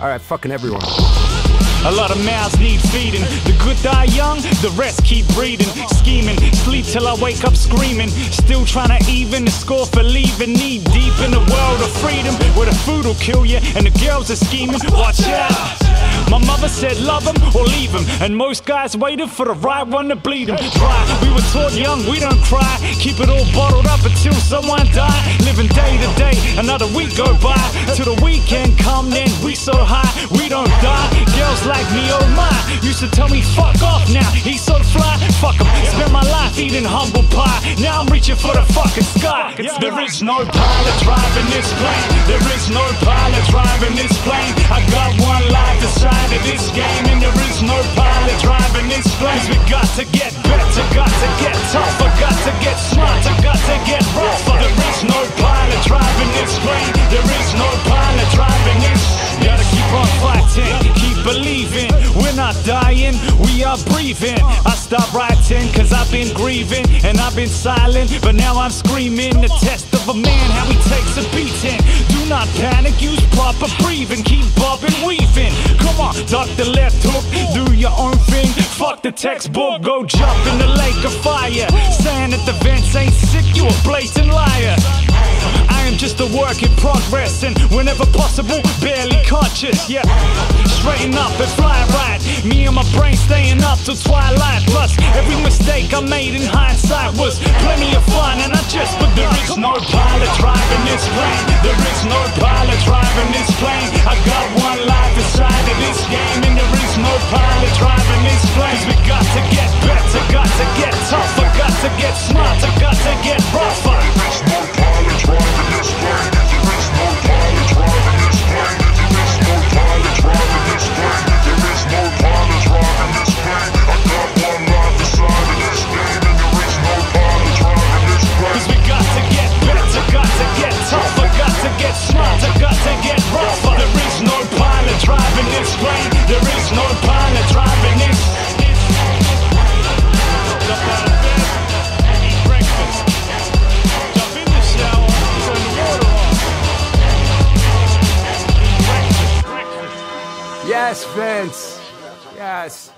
Alright, fucking everyone. A lot of mouths need feeding. The good die young, the rest keep breeding. Scheming, sleep till I wake up screaming. Still trying to even the score for leaving. Knee deep in the world of freedom, where the food will kill you and the girls are scheming. Watch out. My mother said love him or leave him, and most guys waited for the right one to bleed him. Dry. We were taught young, we don't cry. Keep it all bottled up until someone die. Living day to day, another week go by. Till the weekend come, then we so high, we don't die. Girls like me, oh my, used to tell me fuck off now. He's so fly, fuck him. Spend my life eating humble pie. Now I'm reaching for the fucking sky. There is no pilot driving this plane. There is no pilot driving this plane. I got one life inside of this game, and there is no pilot driving this plane. We got to get better, got to get tougher, got to get smarter, not dying, we are breathing. I stopped writing cause I've been grieving and I've been silent, but now I'm screaming. The test of a man, how he takes a beating. Do not panic, use proper breathing, keep bobbing, weaving. Come on, duck the left hook, do your own thing. Fuck the textbook, go jump in the lake of fire. Saying that the vents ain't sick, you a blatant. I am just a work in progress, and whenever possible, barely conscious. Yeah, straighten up and fly right. Me and my brain staying up till twilight. Plus, every mistake I made in hindsight was plenty of fun, and I just. But there is no pilot driving this plane. There is no pilot driving this plane. I got one life inside of this game, and there is no pilot driving this plane. We got to get better, got to get tougher, got to get smarter, got to get Yes, Vince. Yes.